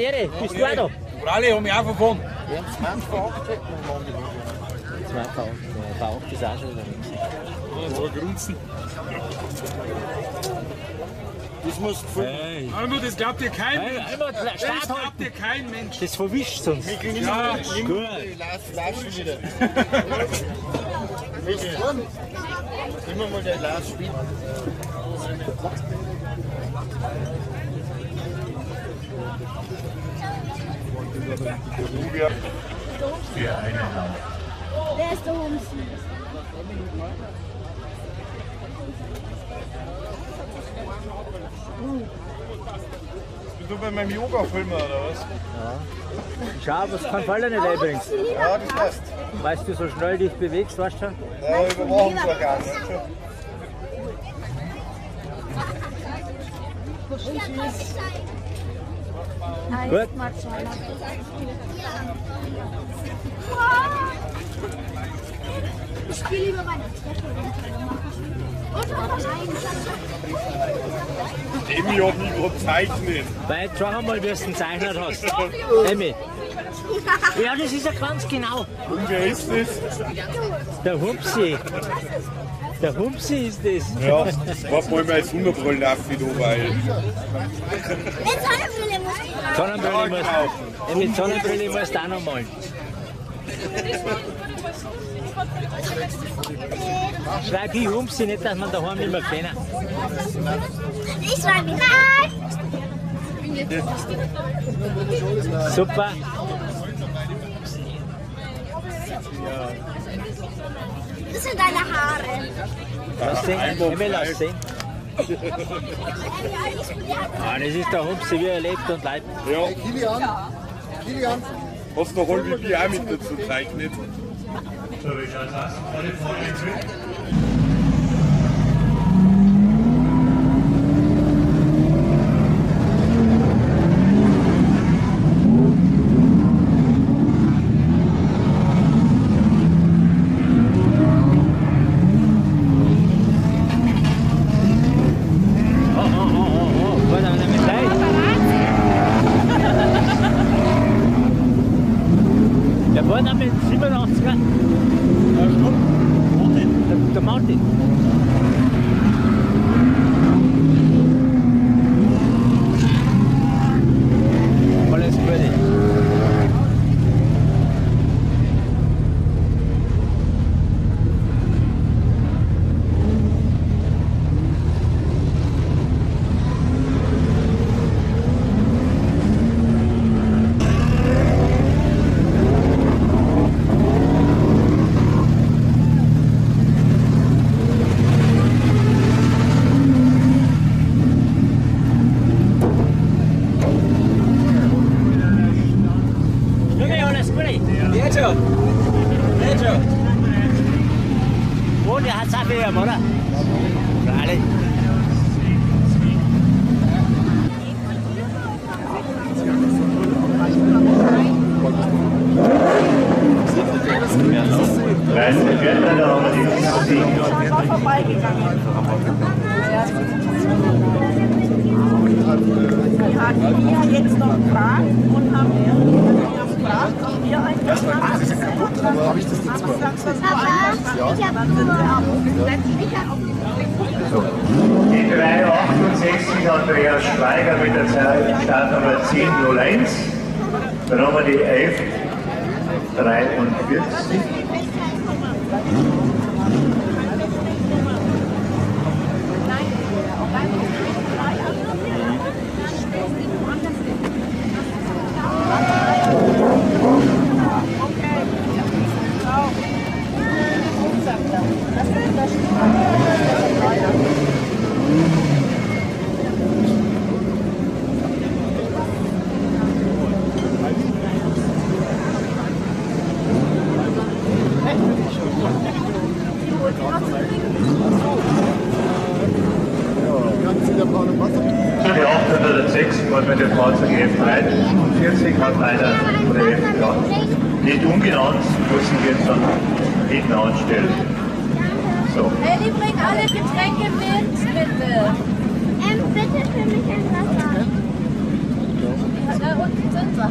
Ehre. Bist du auch da? Rally haben wir auch verfahren. Wir haben 20 verachtet. 20 verachtet. Verachtet ist auch schon wieder nichts. So grunzen. Das muss gefallen. Hey. Almut, das glaubt dir kein Hey, Mensch. einmal Das glaubt dir kein Mensch. Das verwischt uns. Ja, Gut. Lass, lass schon wieder. Michael, immer mal der Lars spielen. Wer ist der Humsi? Bist du bei meinem Yoga-Filmer oder was? Schau, was kann fallen nicht übrigens. Ja, das heißt. Weißt du, so schnell dich bewegst, weißt du schon? Ja, Überwachungsorgan. weißt du? Gut. Ich spiele lieber meine Emi hat mich gerade zeichnet. Weil schau einmal, wie du es gezeichnet hast. Emmy. Ja, das ist ja ganz genau. Und wer ist das? Der Humpsi. Der Humpsi ist das. Ja, war vor allem als Hundertrollen auf wieder, weil. Mit Sonnenbrille muss ich. Sonnenbrille musst Emmy, Sonnenbrille musst du auch noch malen. Schreib ich Humpsi, nicht, dass man daheim nicht mehr kennen. Ich schreibe rein. Super. Das sind deine Haare. Lass sehen. Emmy, lass sehen. Ah, das ist der Humpsi, wie er lebt und lebt. Ja, Kilian, Kilian, hast du Holby Bier auch mit dazu gezeichnet? Oh, oh, oh, oh, oh. Gut, aber damit gleich. Der war dann mit 87er. Der, der Martin. Alles Gute. Junge, alles Gute. Jetzt schon. Jetzt schon. Und er hat es auch gegeben, oder? Freilich. Weißt wird dann aber die Musik. Wir hatten hier jetzt noch Fragen und haben wir gefragt, ob wir ein das ist ja kaputt, aber habe ich das jetzt mal. Papa, ich habe habe Die 368 Andreas Schweiger mit der Startnummer 1001. Dann haben wir die 1143. Wasser. Die 806 war mit dem Fahrzeug F340 hat einer von der FK nicht umgenannt, müssen wir jetzt dann hinten anstellen. So. Hey, die bringen alle Getränke mit, bitte. Ähm, bitte für mich ein Wasser. Und Damen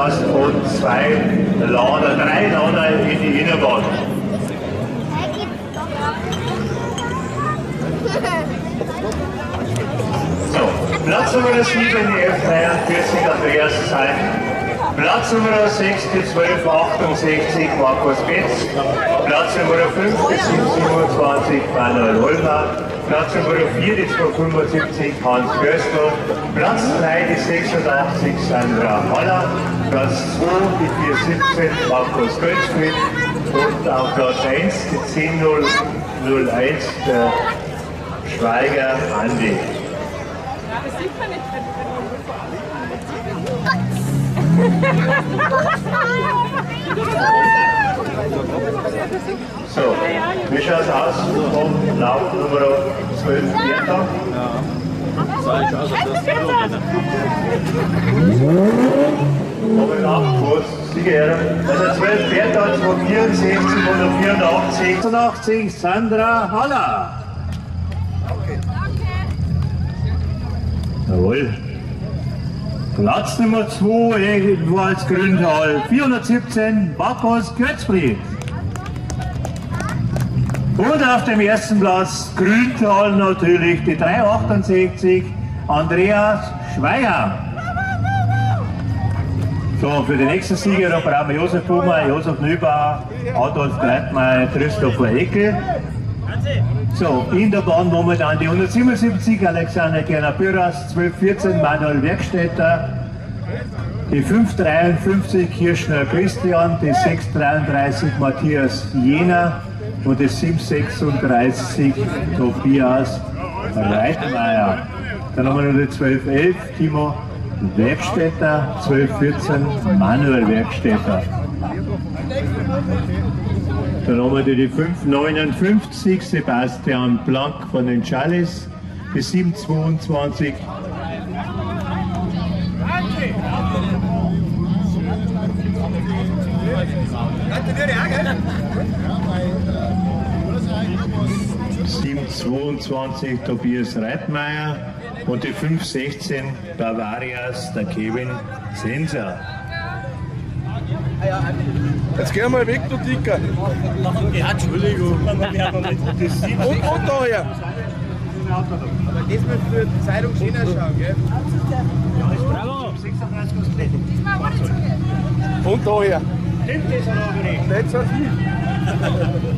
und zwei Lader, drei Lader in die Innerbahn. So, Platz Nummer 7 die F43 Andreas Sein. Platz Nummer 6 die 1268 Markus Betz. Platz Nummer 5 die 727 Manuel Holmer. Platz Nummer 4 die 275 Hans Göstl. Platz 3 die 86 Sandra Haller. Platz 2 die 417 Markus Götzfried. Und auf Platz 1 die 10001 der Schweiger Andi. So, wie schaut es aus vom Lauf Nummer 12 Vierter? Sah ich aus, als das Kilo Kommen ab, Kurs, Sieger. Also 12 Vierter, 264, 184, 86, Sandra Haller. Jawohl. Platz Nummer 2 irgendwo als Grüntal. 417 Markus Kötzbrief. Und auf dem ersten Platz Grüntal natürlich die 368 Andreas Schweiger. So, für die nächsten Sieger da brauchen wir Josef Bummer, Josef Nübauer, Adolf Greitmeier, Christopher Eckel. So, in der Bahn momentan die 177 Alexander Gerner Büras, 1214 Manuel Werkstätter, die 553 Kirschner Christian, die 633 Matthias Jena und die 736 Tobias Reitmeier. Dann haben wir noch die 1211 Timo Werkstätter, 1214 Manuel Werkstätter. Dann haben wir die 559 Sebastian Blank von den Chalice, die 722 722 Tobias Reitmeier und die 516 Bavarias der Kevin Senser. Jetzt geh mal weg, du Dicker. Ja, Entschuldigung. Und, und daher. Das wird für die Zeitung schön ausschauen, gell? Und daher. Stimmt das oder nicht? Nicht so viel.